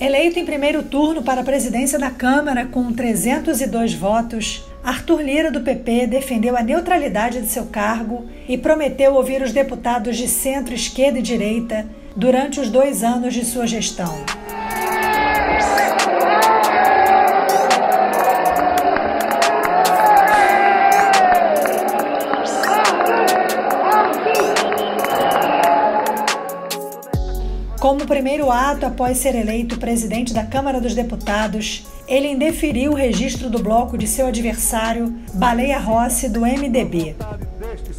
Eleito em primeiro turno para a presidência da Câmara com 302 votos, Arthur Lira, do PP, defendeu a neutralidade de seu cargo e prometeu ouvir os deputados de centro, esquerda e direita durante os dois anos de sua gestão. Como primeiro ato após ser eleito presidente da Câmara dos Deputados, ele indeferiu o registro do bloco de seu adversário, Baleia Rossi, do MDB.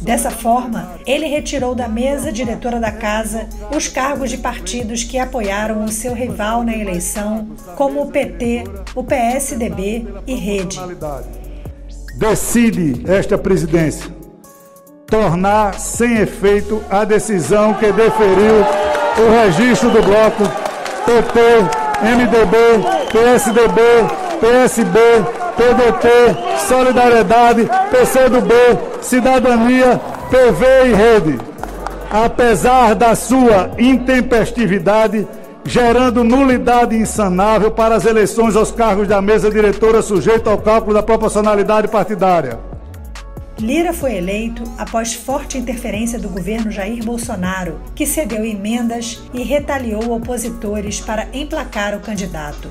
Dessa forma, ele retirou da mesa diretora da casa os cargos de partidos que apoiaram o seu rival na eleição, como o PT, o PSDB e Rede. Decide esta presidência tornar sem efeito a decisão que deferiu o registro do bloco PP, MDB, PSDB, PSB, PDT, Solidariedade, PCdoB, Cidadania, PV e Rede. Apesar da sua intempestividade, gerando nulidade insanável para as eleições aos cargos da mesa diretora sujeita ao cálculo da proporcionalidade partidária. Lira foi eleito após forte interferência do governo Jair Bolsonaro, que cedeu emendas e retaliou opositores para emplacar o candidato.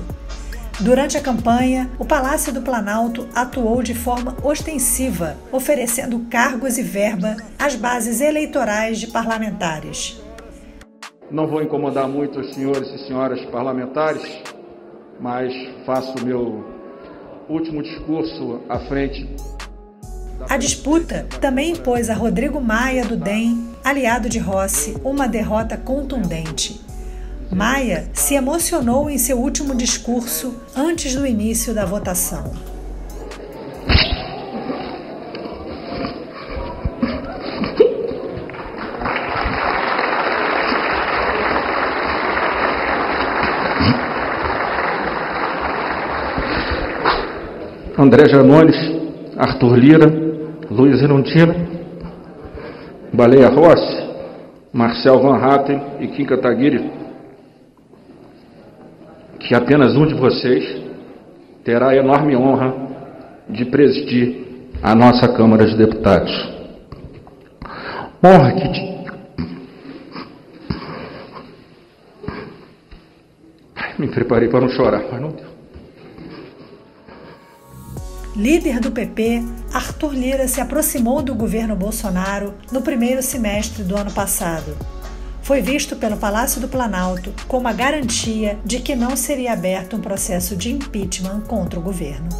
Durante a campanha, o Palácio do Planalto atuou de forma ostensiva, oferecendo cargos e verba às bases eleitorais de parlamentares. Não vou incomodar muito os senhores e senhoras parlamentares, mas faço o meu último discurso à frente a disputa também impôs a Rodrigo Maia do DEM, aliado de Rossi, uma derrota contundente. Maia se emocionou em seu último discurso antes do início da votação. André Janones, Arthur Lira, Luiz Iruntina, Baleia Rossi, Marcel Van Hatten e Kim Kataguiri, que apenas um de vocês terá a enorme honra de presidir a nossa Câmara de Deputados. Honra que te... Me preparei para não chorar, mas não deu. Líder do PP, Arthur Lira se aproximou do governo Bolsonaro no primeiro semestre do ano passado. Foi visto pelo Palácio do Planalto como a garantia de que não seria aberto um processo de impeachment contra o governo.